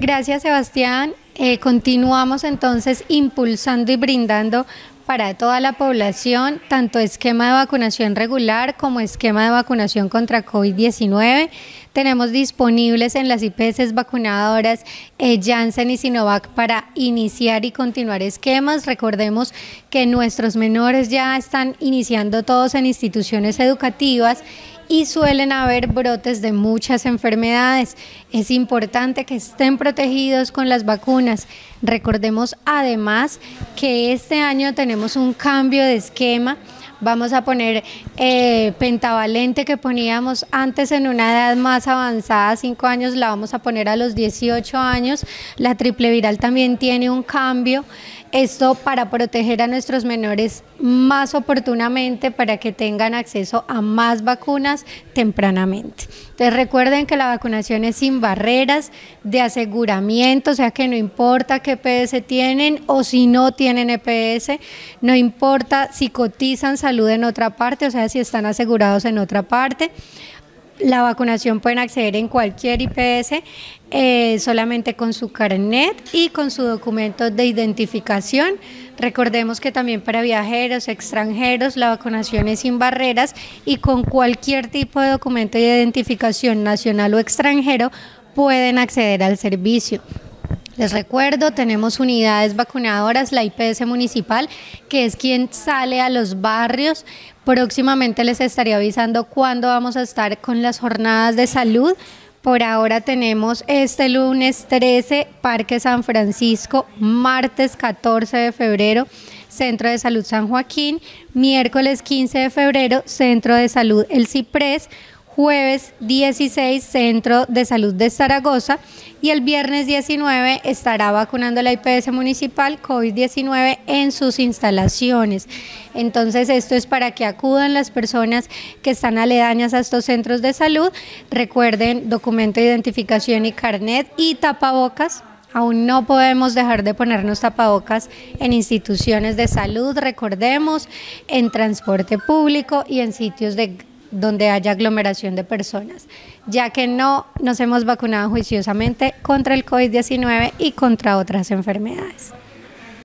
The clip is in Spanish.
Gracias Sebastián. Eh, continuamos entonces impulsando y brindando para toda la población, tanto esquema de vacunación regular como esquema de vacunación contra COVID-19. Tenemos disponibles en las IPS vacunadoras eh, Janssen y Sinovac para iniciar y continuar esquemas. Recordemos que nuestros menores ya están iniciando todos en instituciones educativas y suelen haber brotes de muchas enfermedades. Es importante que estén protegidos con las vacunas. Recordemos además que este año tenemos un cambio de esquema. Vamos a poner eh, pentavalente que poníamos antes en una edad más avanzada, 5 años, la vamos a poner a los 18 años. La triple viral también tiene un cambio. Esto para proteger a nuestros menores más oportunamente para que tengan acceso a más vacunas tempranamente. Entonces recuerden que la vacunación es sin barreras de aseguramiento, o sea que no importa qué EPS tienen o si no tienen EPS, no importa si cotizan salud en otra parte, o sea si están asegurados en otra parte la vacunación pueden acceder en cualquier IPS eh, solamente con su carnet y con su documento de identificación. Recordemos que también para viajeros, extranjeros, la vacunación es sin barreras y con cualquier tipo de documento de identificación nacional o extranjero pueden acceder al servicio. Les recuerdo, tenemos unidades vacunadoras, la IPS municipal, que es quien sale a los barrios. Próximamente les estaría avisando cuándo vamos a estar con las jornadas de salud. Por ahora tenemos este lunes 13, Parque San Francisco, martes 14 de febrero, Centro de Salud San Joaquín, miércoles 15 de febrero, Centro de Salud El Ciprés, jueves 16 Centro de Salud de Zaragoza y el viernes 19 estará vacunando la IPS municipal COVID-19 en sus instalaciones. Entonces esto es para que acudan las personas que están aledañas a estos centros de salud. Recuerden documento de identificación y carnet y tapabocas Aún no podemos dejar de ponernos tapabocas en instituciones de salud, recordemos, en transporte público y en sitios de donde haya aglomeración de personas, ya que no nos hemos vacunado juiciosamente contra el COVID-19 y contra otras enfermedades.